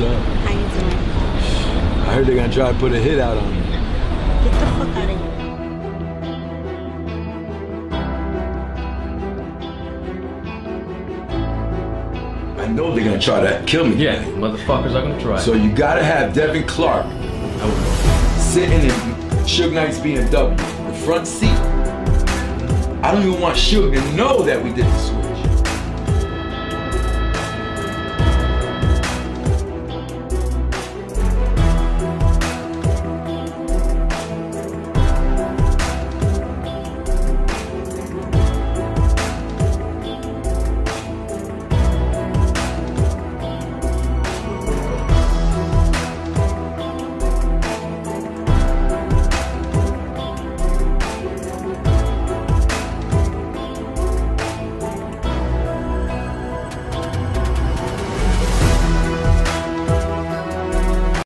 up? How you doing? I heard they're gonna try to put a hit out on me. Get the fuck out of here. I know they're gonna try to kill me. Yeah, motherfuckers are gonna try. So you gotta have Devin Clark sitting in Suge Knight's BMW, the front seat. I don't even want Suge to know that we did this.